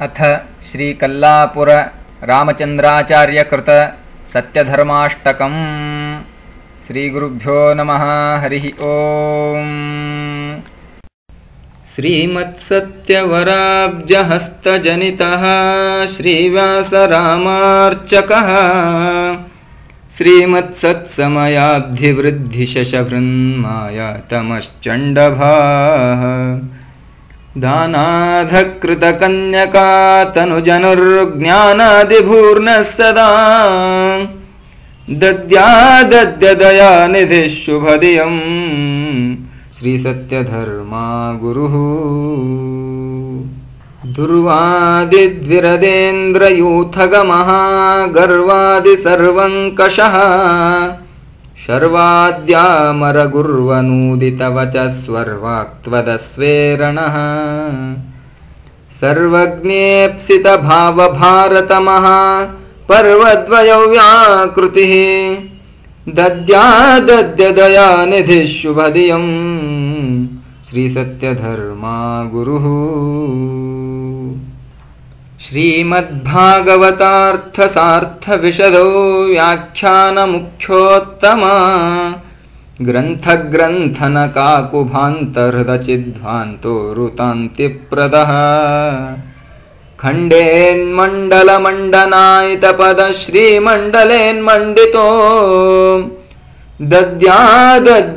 अथ श्रीकल्लापुररामचन्द्राचार्यकृत सत्यधर्माष्टकम्। श्रीगुरुभ्यो नमः हरिः ओम्। श्रीमत्सत्यवराब्जहस्तजनितः श्रीव्यासरामार्चकः। श्रीमत्सत्समयाब्धिवृद्धिशशभृन्मायातमश्चण्डभाः दानाधकृतकन्यका तनुजनुर्ज्ञानादिभूर्णः सदा दद्यादद्यदयानिधिः शुभधियम् श्रीसत्यधर्मा गुरुः दुर्वादिद्विरदेन्द्रयूथगमः गर्वादिसर्वङ्कषः शर्वाद्यामरगुर्वनूदितवच स्वर्वाक्त्वदस्वेरणः सर्वज्ञेप्सितभावभारतमः पर्वद्वयौ व्याकृतिः दद्यादद्यदयानिधिः शुभधियम्। श्रीसत्यधर्मा गुरुः श्रीमद्भागवतार्थसार्थविशदौ व्याख्यानमुख्योत्तमा ग्रन्थग्रन्थनकाकुभान्तहृदचिद्ध्वान्तो रुतान्तिप्रदः खण्डेन्मण्डलमण्डनायितपदश्रीमण्डलेन्मण्डितो दद्यादद्यदयानिधिः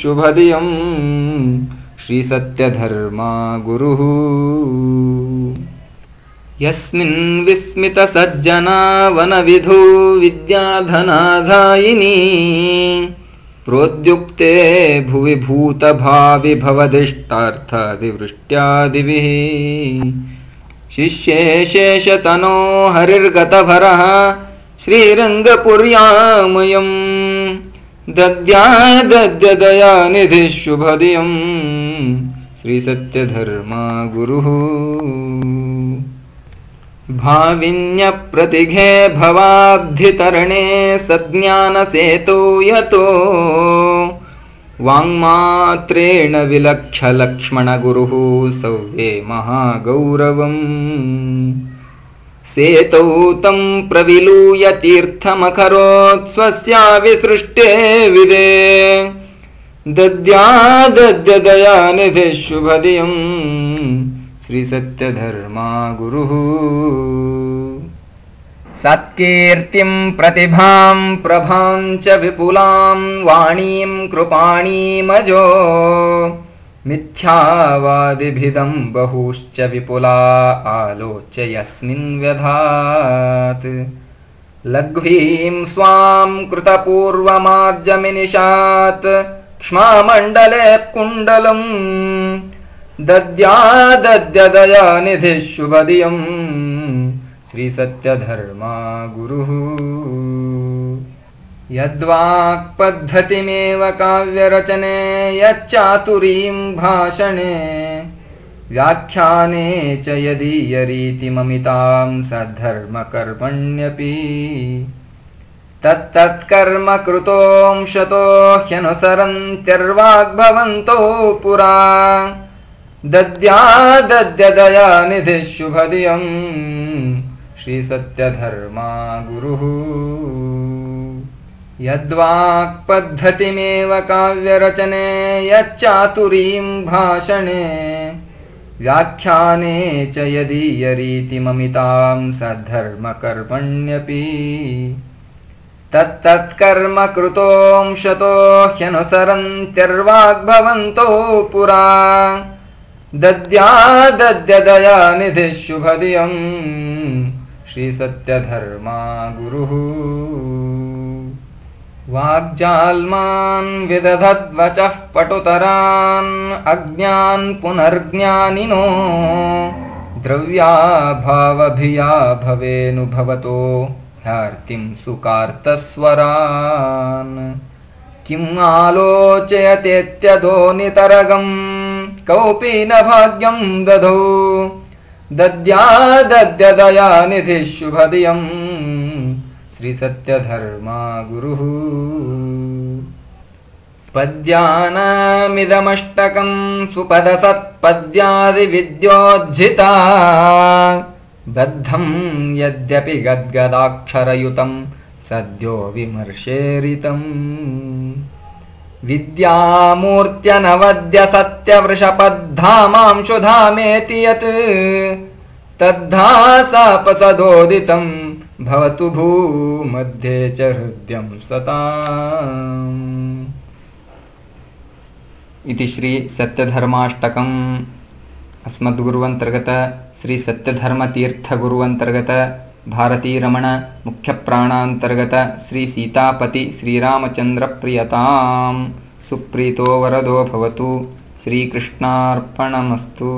शुभधियम् श्रीसत्यधर्मा गुरुः यस्मिन् विस्मितसज्जनावनविधौ विद्याधनाधायिनी प्रोद्युक्ते भुवि भूतभाविभवदिष्टार्थविवृष्ट्यादिभिः शिष्ये शेषतनो हरिर्गतभरः श्रीरङ्गपुर्यामयम् दद्यादद्यदयानिधिः शुभधियम् श्रीसत्यधर्मा गुरुः भाविन्यप्रतिघे भवाब्धितरणे सज्ञानसेतो यतो। वाङ्मात्रेण विलक्षलक्ष्मणगुरुः सव्ये महागौरवम्। सेतौ तं प्रविलूय तीर्थमकरोत् स्वस्याविसृष्टे विदे। दद्यादद्यदयानिधिः शुभधियम् श्रीसत्यधर्मा गुरुः सत्कीर्तिं प्रतिभां प्रभां च विपुलां वाणीं कृपाणीमजो। मिथ्यावादिभिदं बहुश्च विपुला आलोच्य यस्मिन् व्यधात्। लघ्वीं स्वां कृतपूर्वमार्जमिनिशात्। क्ष्मामण्डले कुण्डलम् दद्यादद्यदयानिधिः शुभधियम् श्रीसत्यधर्मा गुरुः। यद्वाक्पद्धतिमेव काव्यरचने यच्चातुरीं भाषणे व्याख्याने च यदीयरीतिममितां सद्धर्मकर्मण्यपि। तत्तत्कर्म कृतोंशतो ह्यनुसरन्त्यर्वाग्भवन्तो पुरा दद्यादद्यदयानिधिः शुभधियम् श्रीसत्यधर्मा गुरुः यद्वाक्पद्धतिमेव काव्यरचने यच्चातुरीं भाषणे व्याख्याने च यदीयरीतिममितां सद्धर्मकर्मण्यपि। तत्तत्कर्म कृतोंशतो ह्यनुसरन्त्यर्वाग्भवन्तो पुरा दद्यादद्यदयानिधिः शुभधियम् श्रीसत्यधर्मा गुरुः वाग्जाल्मान् विदधद्वचः पटुतरान् अज्ञान् पुनर्ज्ञानिनो द्रव्याभावभिया भवेनुभवतो ह्यार्तिं सुकार्तस्वरान्। किम् आलोचयतेत्यधो कौपि न भाग्यं दधौ। दद्यादद्यदयानिधिः शुभधियम् श्रीसत्यधर्मा गुरुः। पद्यानामिदमष्टकम् सुपदसत्पद्यादिविद्योज्झिता। बद्धम् यद्यपि गद्गदाक्षरयुतम् सद्यो विमर्शेरितम् विद्यामूर्त्यनवद्य सत्यवृषपद्धामांशुधामेति यत् तद्धासापसदोदितम् भवतु भूमध्ये च हृद्यं सता इति श्रीसत्यधर्माष्टकम् अस्मद्गुरुवन्तर्गत श्रीसत्यधर्मतीर्थगुरुवन्तर्गत भारतीरमणमुख्यप्राणान्तर्गत श्रीसीतापति श्रीरामचन्द्रप्रियतां सुप्रीतो वरदो भवतु। श्रीकृष्णार्पणमस्तु